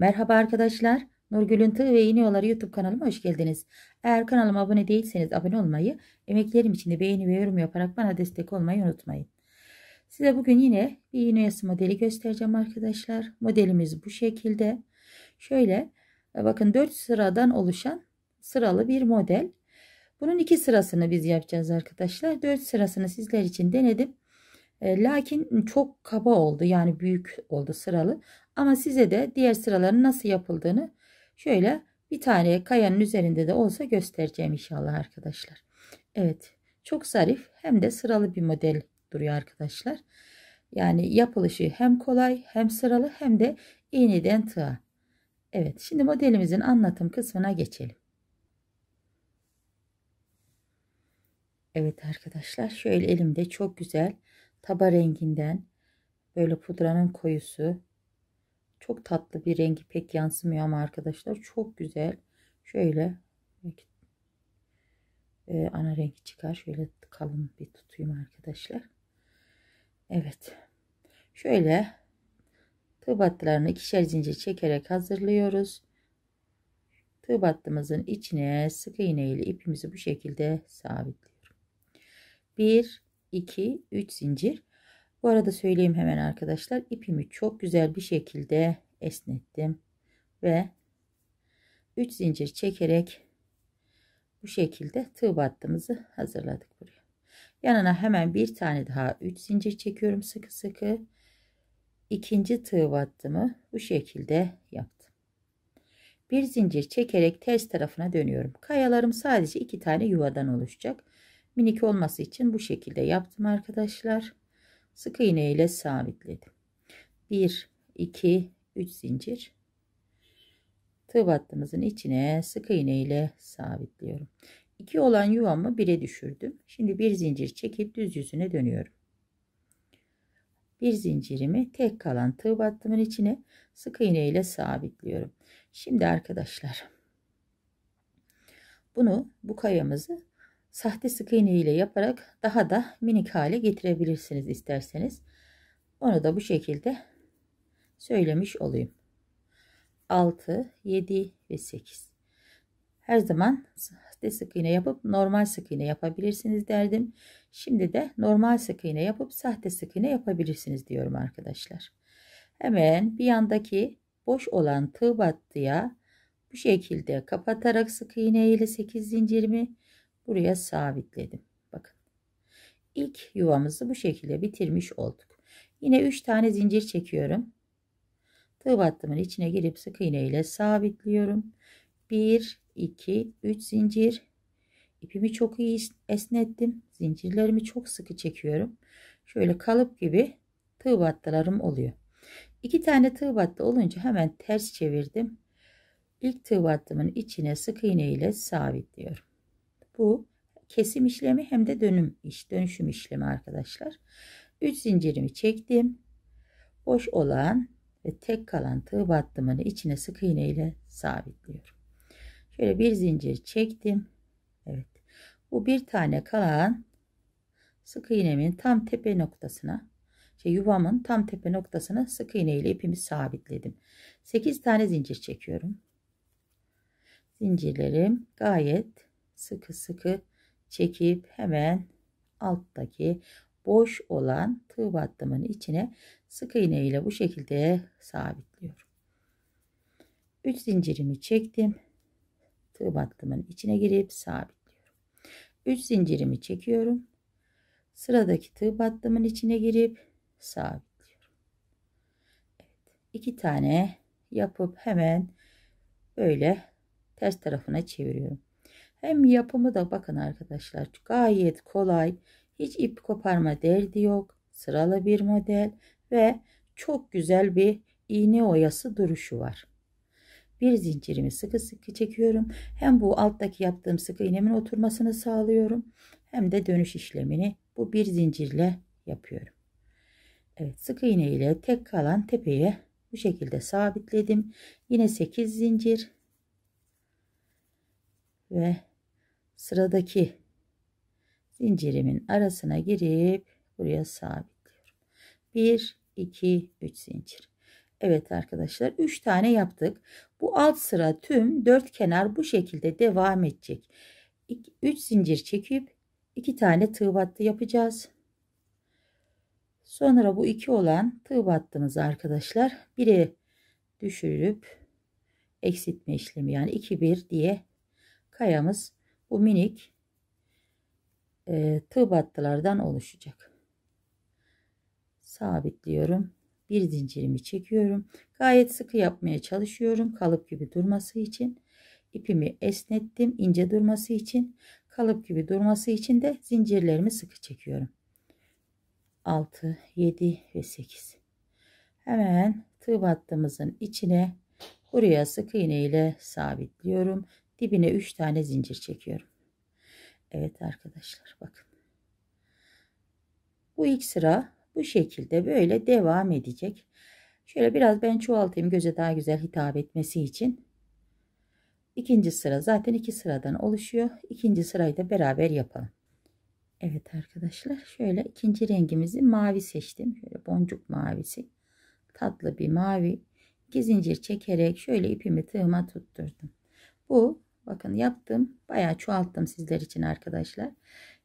Merhaba arkadaşlar. Nurgül'ün Tığ ve İğne Yolları YouTube kanalıma hoş geldiniz. Eğer kanalıma abone değilseniz abone olmayı, emeklerim için de beğeni ve yorum yaparak bana destek olmayı unutmayın. Size bugün yine bir iğne oyası modeli göstereceğim arkadaşlar. Modelimiz bu şekilde. Şöyle e, bakın 4 sıradan oluşan sıralı bir model. Bunun iki sırasını biz yapacağız arkadaşlar. 4 sırasını sizler için denedim. E, lakin çok kaba oldu yani büyük oldu sıralı. Ama size de diğer sıraların nasıl yapıldığını şöyle bir tane kayanın üzerinde de olsa göstereceğim inşallah arkadaşlar. Evet çok zarif hem de sıralı bir model duruyor arkadaşlar. Yani yapılışı hem kolay hem sıralı hem de iğneden tığa. Evet şimdi modelimizin anlatım kısmına geçelim. Evet arkadaşlar şöyle elimde çok güzel taba renginden. Böyle pudranın koyusu. Çok tatlı bir rengi pek yansımıyor ama arkadaşlar. Çok güzel. Şöyle e, ana rengi çıkar. Şöyle kalın bir tutayım arkadaşlar. Evet. Şöyle tığ battılarını ikişer zincir çekerek hazırlıyoruz. Tığ battımızın içine sık iğne ile ipimizi bu şekilde sabitliyorum. 1 2 3 zincir bu arada söyleyeyim hemen arkadaşlar ipimi çok güzel bir şekilde esnettim ve 3 zincir çekerek bu şekilde tığ battığımızı hazırladık buraya. Yanına hemen bir tane daha 3 zincir çekiyorum sıkı sıkı. İkinci tığ battımı bu şekilde yaptım. Bir zincir çekerek ters tarafına dönüyorum. Kayalarım sadece iki tane yuvadan oluşacak. Minik olması için bu şekilde yaptım arkadaşlar. Sık iğne ile sabitledim. 1 2 3 zincir. Tığ battığımızın içine sık iğne ile sabitliyorum. 2 olan yuvamı 1'e düşürdüm. Şimdi bir zincir çekip düz yüzüne dönüyorum. Bir zincirimi tek kalan tığ battımın içine sık iğne ile sabitliyorum. Şimdi arkadaşlar bunu bu kayamızı sahte sık iğne ile yaparak daha da minik hale getirebilirsiniz isterseniz. Onu da bu şekilde söylemiş olayım. 6, 7 ve 8. Her zaman sahte sık iğne yapıp normal sık iğne yapabilirsiniz derdim. Şimdi de normal sık iğne yapıp sahte sık iğne yapabilirsiniz diyorum arkadaşlar. Hemen bir yandaki boş olan tığ battıya bu şekilde kapatarak sık iğne ile 8 zincirimi buraya sabitledim. Bakın. İlk yuvamızı bu şekilde bitirmiş olduk. Yine 3 tane zincir çekiyorum. Tığ battımın içine girip sık iğne ile sabitliyorum. 1 2 3 zincir. İpimi çok iyi esnettim. Zincirlerimi çok sıkı çekiyorum. Şöyle kalıp gibi tığ battılarım oluyor. İki tane tığ battı olunca hemen ters çevirdim. İlk tığ battımın içine sık iğne ile sabitliyorum. Bu kesim işlemi hem de dönüm iş, dönüşüm işlemi arkadaşlar. 3 zincirimi çektim. Boş olan ve tek kalan tığ battımını içine sık iğne ile sabitliyorum. Şöyle bir zincir çektim. Evet. Bu bir tane kalan sık iğnemin tam tepe noktasına şey yuvamın tam tepe noktasına sık iğne ile ipimi sabitledim. 8 tane zincir çekiyorum. Zincirlerim gayet sıkı sıkı çekip hemen alttaki boş olan tığ battımın içine sık iğne ile bu şekilde sabitliyorum. 3 zincirimi çektim. Tığ battımın içine girip sabitliyorum. 3 zincirimi çekiyorum. Sıradaki tığ battımın içine girip sabitliyorum. Evet, iki tane yapıp hemen böyle ters tarafına çeviriyorum. Hem yapımı da bakın arkadaşlar gayet kolay. Hiç ip koparma derdi yok. Sıralı bir model ve çok güzel bir iğne oyası duruşu var. Bir zincirimi sıkı sıkı çekiyorum. Hem bu alttaki yaptığım sık iğnemin oturmasını sağlıyorum. Hem de dönüş işlemini bu bir zincirle yapıyorum. Evet sık iğne ile tek kalan tepeye bu şekilde sabitledim. Yine 8 zincir ve sıradaki zincirimin arasına girip buraya sabitliyorum. 1 2 3 zincir. Evet arkadaşlar 3 tane yaptık. Bu alt sıra tüm 4 kenar bu şekilde devam edecek. 3 zincir çekip 2 tane tığ battı yapacağız. Sonra bu iki olan tığ battığımızı arkadaşlar 1'e düşürüp eksiltme işlemi yani 2 1 diye kayamız bu minik e, tığ battılardan oluşacak. Sabitliyorum. Bir zincirimi çekiyorum. Gayet sıkı yapmaya çalışıyorum. Kalıp gibi durması için. ipimi esnettim. ince durması için. Kalıp gibi durması için de zincirlerimi sıkı çekiyorum. 6, 7 ve 8. Hemen tığ battığımızın içine buraya sık iğne ile sabitliyorum. Dibine 3 tane zincir çekiyorum. Evet arkadaşlar bakın. Bu ilk sıra bu şekilde böyle devam edecek. Şöyle biraz ben çoğaltayım göze daha güzel hitap etmesi için. İkinci sıra zaten iki sıradan oluşuyor. İkinci sırayı da beraber yapalım. Evet arkadaşlar şöyle ikinci rengimizi mavi seçtim. Şöyle boncuk mavisi. Tatlı bir mavi. İki zincir çekerek şöyle ipimi tığıma tutturdum. Bu bakın yaptım. Bayağı çoğalttım sizler için arkadaşlar.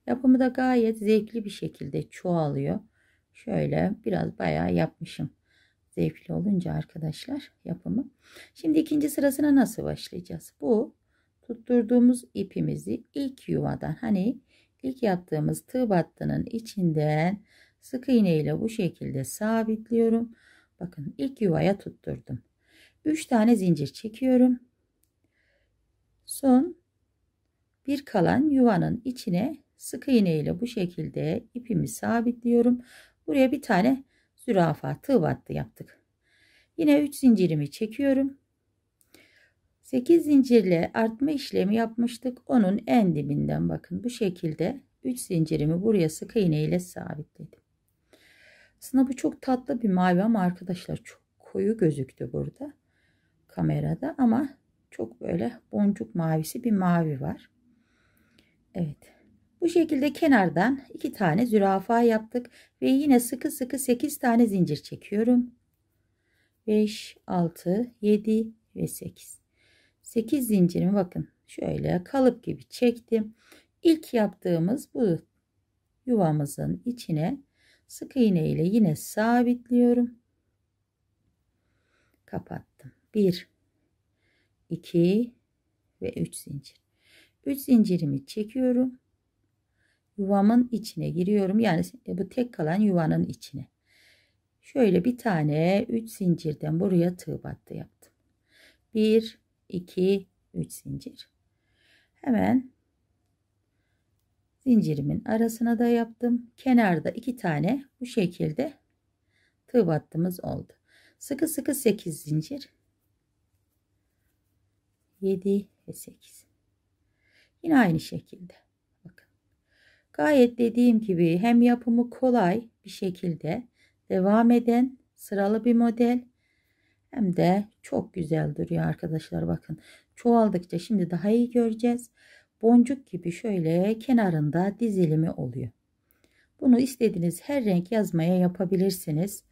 Yapımı da gayet zevkli bir şekilde çoğalıyor. Şöyle biraz bayağı yapmışım. Zevkli olunca arkadaşlar yapımı. Şimdi ikinci sırasına nasıl başlayacağız? Bu tutturduğumuz ipimizi ilk yuvadan hani ilk yaptığımız tığ battının içinden sık iğne ile bu şekilde sabitliyorum. Bakın ilk yuvaya tutturdum. 3 tane zincir çekiyorum. Son bir kalan yuvanın içine sık iğne ile bu şekilde ipimi sabitliyorum. Buraya bir tane zürafa tığ battı yaptık. Yine 3 zincirimi çekiyorum. 8 zincirle artma işlemi yapmıştık. Onun en dibinden bakın bu şekilde 3 zincirimi buraya sık iğne ile sabitledim. Aslında bu çok tatlı bir mavi ama arkadaşlar çok koyu gözüktü burada kamerada ama çok böyle boncuk mavisi bir mavi var. Evet. Bu şekilde kenardan iki tane zürafa yaptık ve yine sıkı sıkı 8 tane zincir çekiyorum. 5, 6, 7 ve 8. 8 zincirimi bakın şöyle kalıp gibi çektim. İlk yaptığımız bu yuvamızın içine sık iğne ile yine sabitliyorum. Kapattım. 1 2 ve 3 zincir. 3 zincirimi çekiyorum yuvamın içine giriyorum. Yani bu tek kalan yuvanın içine. Şöyle bir tane 3 zincirden buraya tığ battı yaptım. 1 2 3 zincir. Hemen zincirimin arasına da yaptım. Kenarda iki tane bu şekilde tığ battığımız oldu. Sıkı sıkı 8 zincir. 7 ve 8. Yine aynı şekilde. Gayet dediğim gibi hem yapımı kolay bir şekilde devam eden sıralı bir model hem de çok güzel duruyor arkadaşlar bakın. Çoğaldıkça şimdi daha iyi göreceğiz. Boncuk gibi şöyle kenarında dizilimi oluyor. Bunu istediğiniz her renk yazmaya yapabilirsiniz.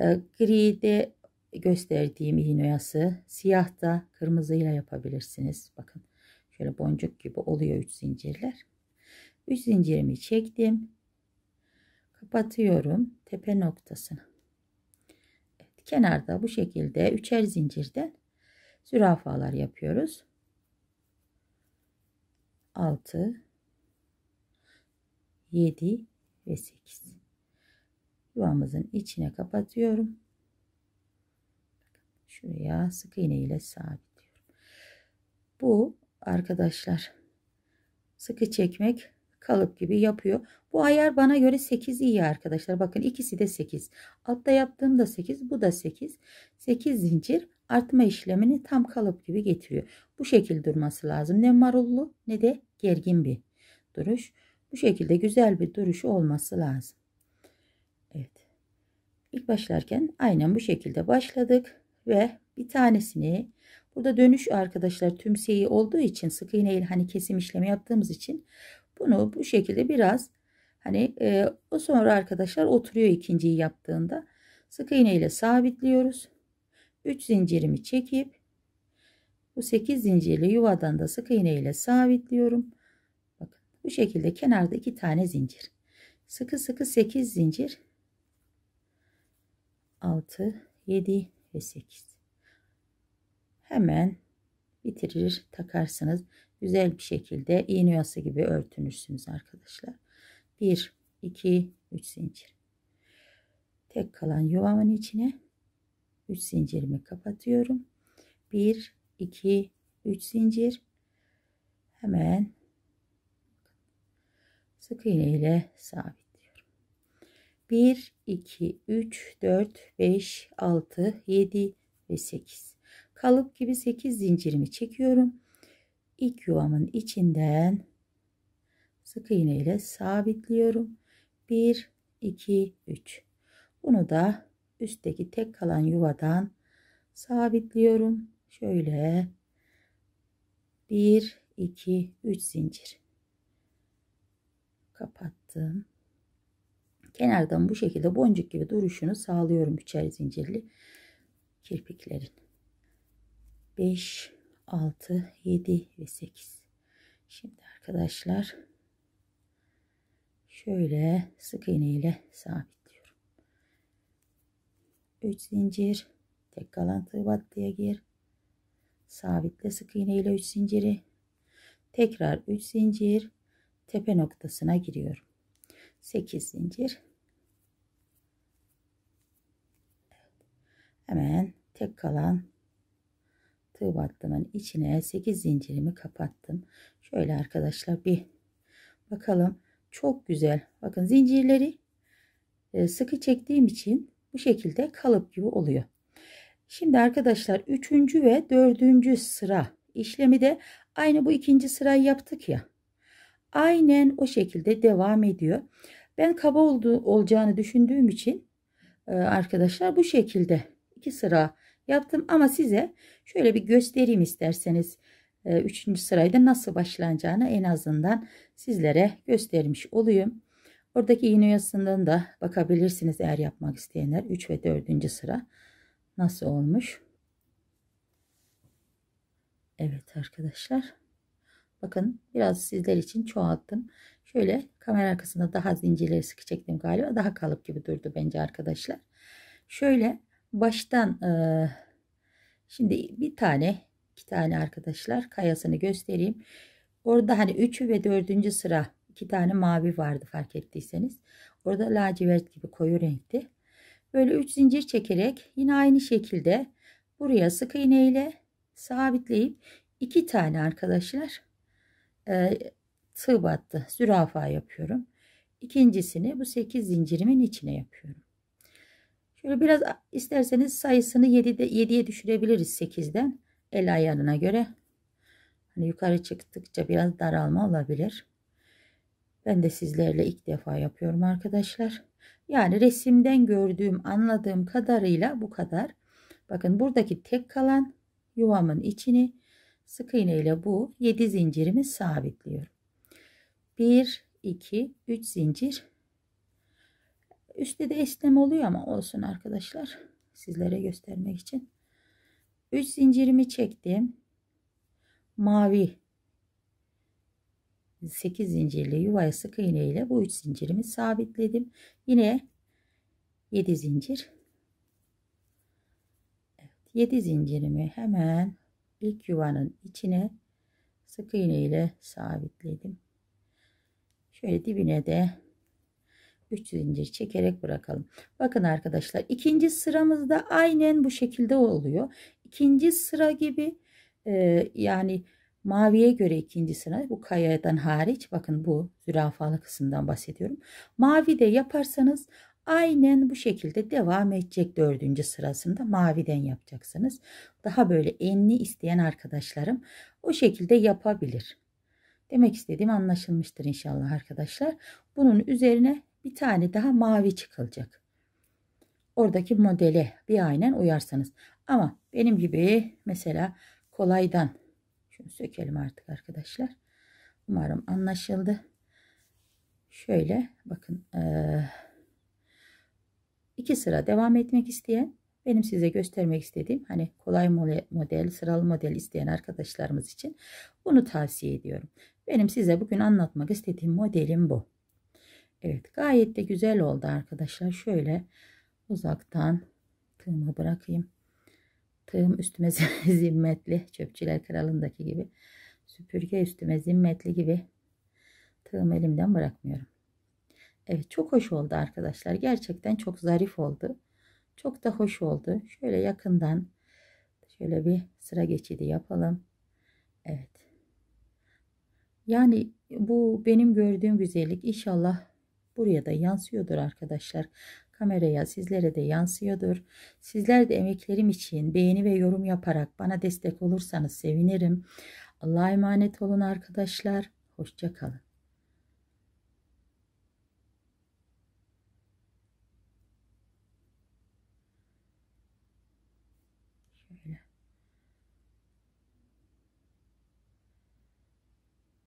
Ee, gri de gösterdiğim iğnoyası siyah da kırmızıyla yapabilirsiniz. Bakın şöyle boncuk gibi oluyor 3 zincirler. 3 zincirimi çektim. Kapatıyorum tepe noktasını. Evet, kenarda bu şekilde üçer zincirden zürafalar yapıyoruz. 6 7 ve 8 yuvamızın içine kapatıyorum. Şuraya sık iğne ile sabitliyorum. Bu arkadaşlar sıkı çekmek kalıp gibi yapıyor. Bu ayar bana göre 8 iyi arkadaşlar. Bakın ikisi de 8. Altta yaptığım da 8. Bu da 8. 8 zincir artma işlemini tam kalıp gibi getiriyor. Bu şekilde durması lazım. Ne marullu ne de gergin bir duruş. Bu şekilde güzel bir duruşu olması lazım. Evet. İlk başlarken aynen bu şekilde başladık ve bir tanesini burada dönüş arkadaşlar tümseyi olduğu için sık iğne ile hani kesim işlemi yaptığımız için bunu bu şekilde biraz hani e, o sonra arkadaşlar oturuyor ikinciyi yaptığında. sık iğne ile sabitliyoruz. 3 zincirimi çekip bu 8 zincirli yuvadan da sık iğne ile sabitliyorum. Bakın bu şekilde kenarda iki tane zincir. Sıkı sıkı 8 zincir. 6, 7 ve 8. Hemen bitirir takarsınız. Güzel bir şekilde iğne yası gibi örtünürsünüz arkadaşlar. 1, 2, 3 zincir. Tek kalan yuvamın içine 3 zincirimi kapatıyorum. 1, 2, 3 zincir. Hemen sık iğne ile sabitliyorum. 1, 2, 3, 4, 5, 6, 7 ve 8. Kalıp gibi 8 zincirimi çekiyorum. İlk yuvamın içinden sık iğne ile sabitliyorum. 1, 2, 3. Bunu da üstteki tek kalan yuvadan sabitliyorum. Şöyle 1, 2, 3 zincir. Kapattım. Kenardan bu şekilde boncuk gibi duruşunu sağlıyorum üçer zincirli kirpiklerin. 5, 6, 7 ve 8. Şimdi arkadaşlar şöyle sık iğne ile sabitliyorum. 3 zincir tek kalan tığ battıya gir. Sabitle sık iğne ile 3 zinciri. Tekrar 3 zincir tepe noktasına giriyorum. 8 zincir. Hemen tek kalan tığ battımın içine 8 zincirimi kapattım. Şöyle arkadaşlar bir bakalım. Çok güzel. Bakın zincirleri e, sıkı çektiğim için bu şekilde kalıp gibi oluyor. Şimdi arkadaşlar 3. ve 4. sıra işlemi de aynı bu ikinci sırayı yaptık ya. Aynen o şekilde devam ediyor. Ben kaba olduğu, olacağını düşündüğüm için e, arkadaşlar bu şekilde iki sıra yaptım ama size şöyle bir göstereyim isterseniz. E, üçüncü sırayda nasıl başlanacağını en azından sizlere göstermiş olayım. Oradaki iğne yasından da bakabilirsiniz eğer yapmak isteyenler 3 ve 4. sıra nasıl olmuş. Evet arkadaşlar. Bakın biraz sizler için çoğalttım. Şöyle kamera arkasında daha zincirleri sıkı çektim galiba. Daha kalıp gibi durdu bence arkadaşlar. Şöyle baştan e, şimdi bir tane iki tane arkadaşlar kayasını göstereyim. Orada hani 3 ve 4. sıra iki tane mavi vardı fark ettiyseniz. Orada lacivert gibi koyu renkti. Böyle 3 zincir çekerek yine aynı şekilde buraya sık iğne ile sabitleyip iki tane arkadaşlar e, tığ battı zürafa yapıyorum. İkincisini bu 8 zincirimin içine yapıyorum. Şöyle biraz isterseniz sayısını 7'de 7'ye düşürebiliriz 8'den el ayarına göre. Hani yukarı çıktıkça biraz daralma olabilir. Ben de sizlerle ilk defa yapıyorum arkadaşlar. Yani resimden gördüğüm, anladığım kadarıyla bu kadar. Bakın buradaki tek kalan yuvamın içini sık iğne ile bu 7 zincirimi sabitliyorum. 1 2 3 zincir. Üstte de esneme oluyor ama olsun arkadaşlar. Sizlere göstermek için. 3 zincirimi çektim. Mavi 8 zincirli yuvaya sık iğne ile bu 3 zincirimi sabitledim. Yine 7 zincir. Evet, 7 zincirimi hemen ilk yuvanın içine sık iğne ile sabitledim. Şöyle dibine de 3 zincir çekerek bırakalım. Bakın arkadaşlar ikinci sıramızda aynen bu şekilde oluyor. İkinci sıra gibi e, yani Maviye göre ikinci sıra bu kayadan hariç bakın bu zürafalı kısımdan bahsediyorum. Mavi de yaparsanız aynen bu şekilde devam edecek dördüncü sırasında maviden yapacaksınız. Daha böyle enli isteyen arkadaşlarım o şekilde yapabilir. Demek istediğim anlaşılmıştır inşallah arkadaşlar. Bunun üzerine bir tane daha mavi çıkılacak. Oradaki modele bir aynen uyarsanız. Ama benim gibi mesela kolaydan şunu sökelim artık arkadaşlar. Umarım anlaşıldı. Şöyle bakın. Ee, iki sıra devam etmek isteyen benim size göstermek istediğim hani kolay model, sıralı model isteyen arkadaşlarımız için bunu tavsiye ediyorum. Benim size bugün anlatmak istediğim modelim bu. Evet gayet de güzel oldu arkadaşlar. Şöyle uzaktan tığımı bırakayım. Tığım üstüme zimmetli. Çöpçüler kralındaki gibi. Süpürge üstüme zimmetli gibi. Tığım elimden bırakmıyorum. Evet çok hoş oldu arkadaşlar. Gerçekten çok zarif oldu. Çok da hoş oldu. Şöyle yakından şöyle bir sıra geçidi yapalım. Evet. Yani bu benim gördüğüm güzellik inşallah buraya da yansıyordur arkadaşlar. Kameraya sizlere de yansıyordur. Sizler de emeklerim için beğeni ve yorum yaparak bana destek olursanız sevinirim. Allah'a emanet olun arkadaşlar. Hoşçakalın.